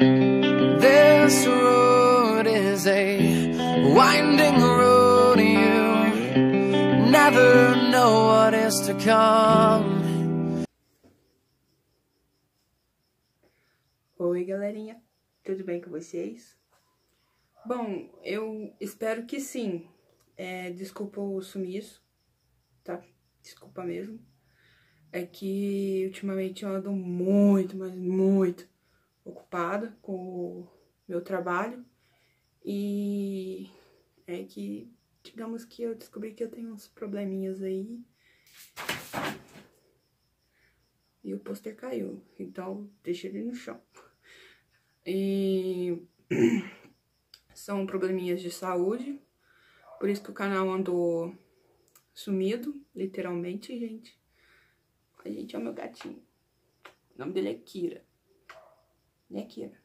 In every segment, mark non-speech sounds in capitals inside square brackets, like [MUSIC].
This road is a winding road. You never know what is to come. Oi, galerinha, tudo bem com vocês? Bom, eu espero que sim. É, desculpa o sumiço, tá? Desculpa mesmo. É que ultimamente eu ando muito, mas muito ocupada com o meu trabalho. E é que, digamos que eu descobri que eu tenho uns probleminhas aí. E o pôster caiu, então deixa ele no chão. E [CLEARS THROAT] são probleminhas de saúde, por isso que o canal andou sumido, literalmente, gente. A gente é o meu gatinho. O nome dele é Kira. Né, Kira?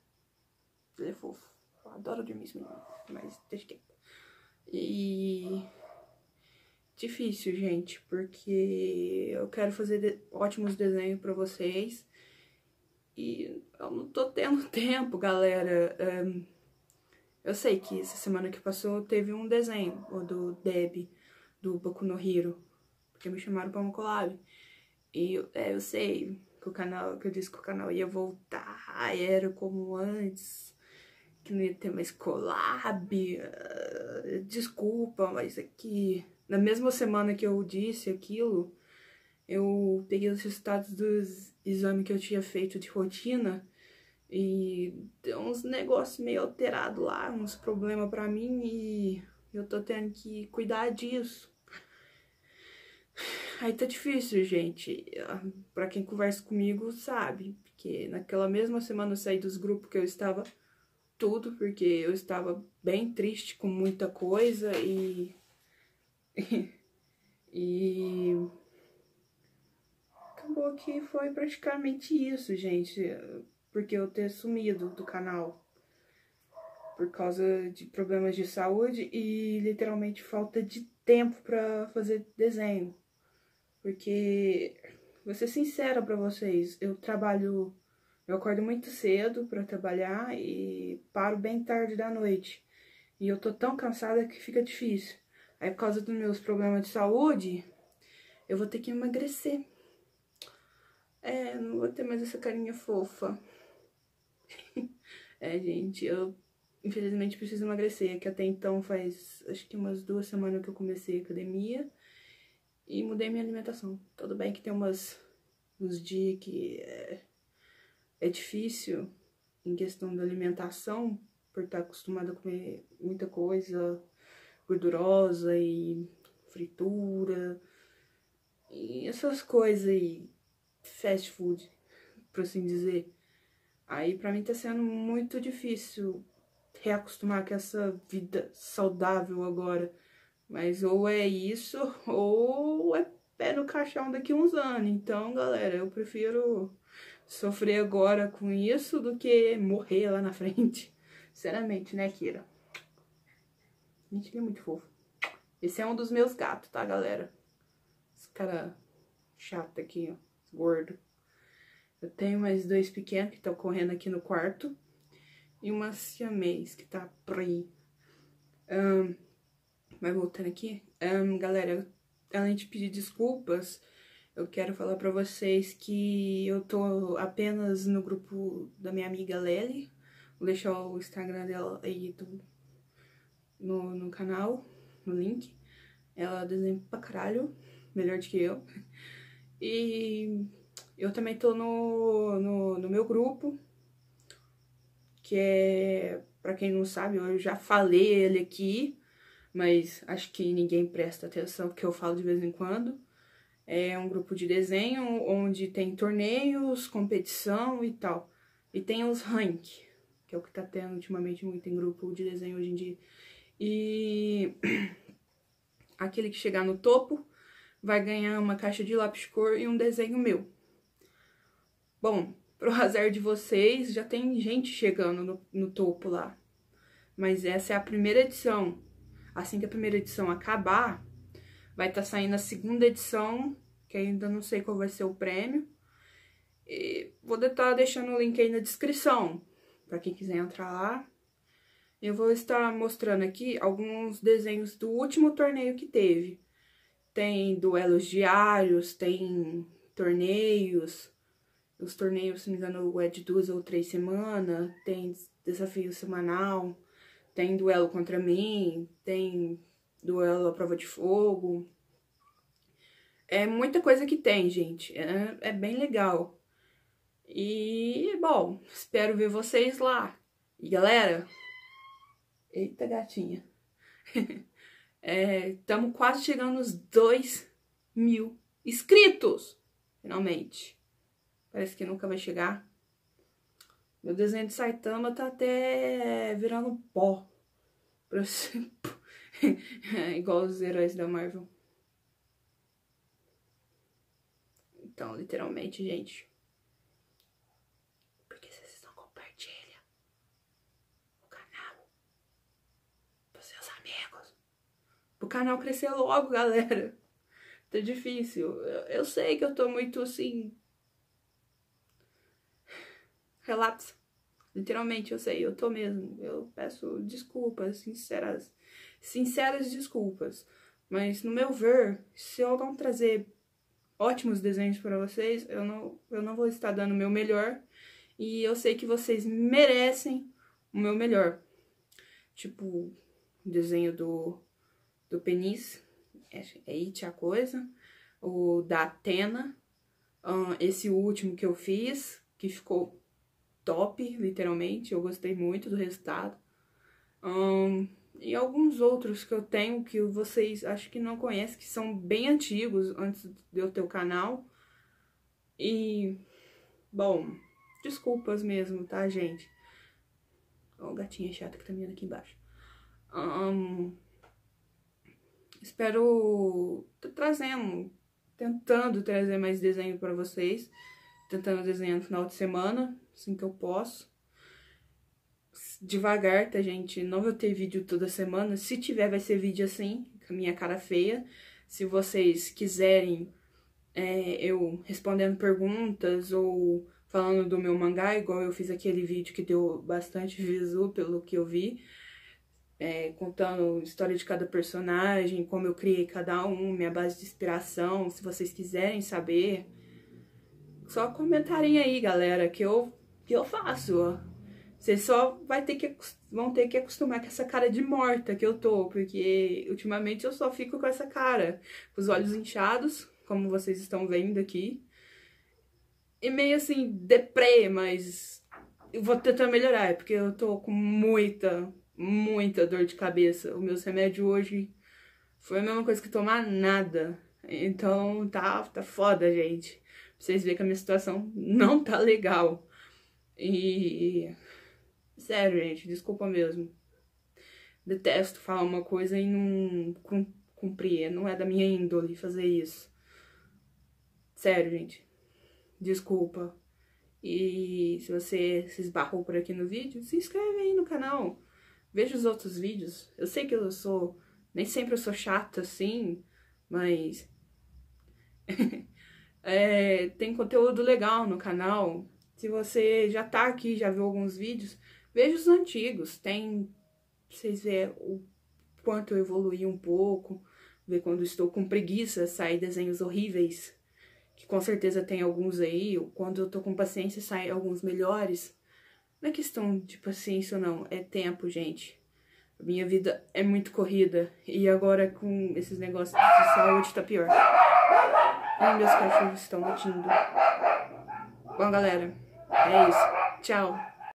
Ele é fofo. Eu adoro dormir esse menino, mas deixa quieto. E... Difícil, gente, porque eu quero fazer de... ótimos desenhos pra vocês. E eu não tô tendo [LAUGHS] tempo, galera. Um, eu sei que essa semana que passou teve um desenho, do Deb, do Boku no Hero, porque me chamaram pra uma collab. E é, eu sei que o canal, que eu disse que o canal ia voltar, era como antes, que não ia ter mais collab. Uh, desculpa, mas aqui, na mesma semana que eu disse aquilo, eu peguei os resultados dos exames que eu tinha feito de rotina e deu uns negócios meio alterados lá, uns problemas pra mim e eu tô tendo que cuidar disso. Aí tá difícil, gente. Pra quem conversa comigo sabe, porque naquela mesma semana eu saí dos grupos que eu estava tudo, porque eu estava bem triste com muita coisa e. [LAUGHS] e. Acabou que foi praticamente isso, gente. Porque eu ter sumido do canal. Por causa de problemas de saúde e literalmente falta de tempo pra fazer desenho. Porque, vou ser sincera pra vocês, eu trabalho, eu acordo muito cedo pra trabalhar e paro bem tarde da noite. E eu tô tão cansada que fica difícil. Aí, por causa dos meus problemas de saúde, eu vou ter que emagrecer. É, não vou ter mais essa carinha fofa. [LAUGHS] é, gente, eu infelizmente preciso emagrecer, que até então faz acho que umas duas semanas que eu comecei a academia e mudei minha alimentação. Tudo bem que tem umas, uns dias que é, é difícil em questão da alimentação, por estar acostumada a comer muita coisa gordurosa e fritura e essas coisas aí, fast food, por assim dizer. Aí pra mim tá sendo muito difícil reacostumar com essa vida saudável agora. Mas ou é isso, [LAUGHS] ou é pé no caixão daqui uns anos. Então, galera, eu prefiro sofrer agora com isso do que morrer lá na [LAUGHS] frente. Sinceramente, né, Kira? Gente, ele é muito fofo. Esse é um dos meus gatos, tá, galera? Esse cara chato aqui, ó. Gordo. Eu tenho mais dois pequenos que estão correndo aqui no quarto. E uma siamês que tá por aí. Um, mas voltando aqui, um, galera, além de pedir desculpas, eu quero falar pra vocês que eu tô apenas no grupo da minha amiga Lely. Vou deixar o Instagram dela aí do, no, no canal, no link. Ela desenha pra caralho, melhor do que eu. E eu também tô no, no, no meu grupo, que é, pra quem não sabe, eu já falei ele aqui, mas acho que ninguém presta atenção porque eu falo de vez em quando. É um grupo de desenho onde tem torneios, competição e tal. E tem os rank, que é o que tá tendo ultimamente muito em grupo de desenho hoje em dia. E [CLEARS THROAT] aquele que chegar no topo vai ganhar uma caixa de lápis cor e um desenho meu. Bom, [LAUGHS] pro azar de vocês, já tem gente chegando no, no topo lá. Mas essa é a primeira edição assim que a primeira edição acabar, vai estar tá saindo a segunda edição, que ainda não sei qual vai ser o prêmio. E vou estar deixando o link aí na descrição. para quem quiser entrar lá. Eu vou estar mostrando aqui alguns desenhos do último torneio que teve. Tem duelos diários, tem torneios. Os torneios, se não me engano, é de duas ou três semanas. Tem desafio semanal. Tem duelo contra mim. Tem duelo à prova de fogo. É muita coisa que tem, gente. É, é bem legal. E, bom, espero ver vocês lá. E, galera... Eita, gatinha. Estamos [LAUGHS] é, quase chegando nos 2 mil inscritos. Finalmente. Parece que nunca vai chegar. Meu desenho de Saitama tá até virando pó. Pra ser... [LAUGHS] Igual os heróis da Marvel. Então, literalmente, gente. Por que vocês não compartilham o canal pros seus amigos? O canal crescer logo, galera. Tá difícil. Eu, eu sei que eu tô muito assim. Relaxa. Literalmente, eu sei, eu tô mesmo. Eu peço desculpas, sinceras. Sinceras desculpas. Mas, no meu ver, se eu não trazer ótimos desenhos para vocês. Eu não, eu não vou estar dando o meu melhor. E eu sei que vocês merecem o meu melhor. Tipo, o desenho do, do Penis. É, é It a coisa. O da Atena. Um, esse último que eu fiz, que ficou top, literalmente. Eu gostei muito do resultado. Um, e alguns outros que eu tenho que vocês acho que não conhecem, que são bem antigos, antes de eu ter o canal. E, bom, desculpas mesmo, tá, gente? Ó, o gatinha chata que tá mirando aqui embaixo. Um, espero trazendo, tentando trazer mais desenho para vocês. Tentando desenhar no final de semana, assim que eu posso devagar, tá, gente? Não vou ter vídeo toda semana. Se tiver, vai ser vídeo assim, com a minha cara feia. Se vocês quiserem é, eu respondendo perguntas ou falando do meu mangá, igual eu fiz aquele vídeo que deu bastante visu pelo que eu vi. É, contando a história de cada personagem, como eu criei cada um, minha base de inspiração, se vocês quiserem saber. Só comentarem aí, galera, que eu, que eu faço. Você só vai ter que, vão ter que acostumar com essa cara de morta que eu tô, porque ultimamente eu só fico com essa cara, com os olhos inchados, como vocês estão vendo aqui, e meio assim, deprê, mas eu vou tentar melhorar, porque eu tô com muita, muita dor de cabeça. O meu remédio hoje foi a mesma coisa que tomar nada. Então tá, tá foda, gente. Pra vocês verem que a minha situação não tá legal. E Sério, gente, desculpa mesmo. Detesto falar uma coisa e não cumprir. Não é da minha índole fazer isso. Sério, gente. Desculpa. E se você se esbarrou por aqui no vídeo, se inscreve aí no canal. Veja os outros vídeos. Eu sei que eu sou... Nem sempre eu sou chata assim, mas... [LAUGHS] é, tem conteúdo legal no canal. Se você já tá aqui, já viu alguns vídeos, Veja os antigos, tem, vocês verem o quanto eu evoluí um pouco, ver quando estou com preguiça, sair desenhos horríveis, que com certeza tem alguns aí, ou quando eu tô com paciência, saem alguns melhores. Não é questão de paciência ou não, é tempo, gente. Minha vida é muito corrida, e agora com esses negócios de saúde tá pior. E meus cachorros estão latindo. Bom, galera, é isso. Tchau.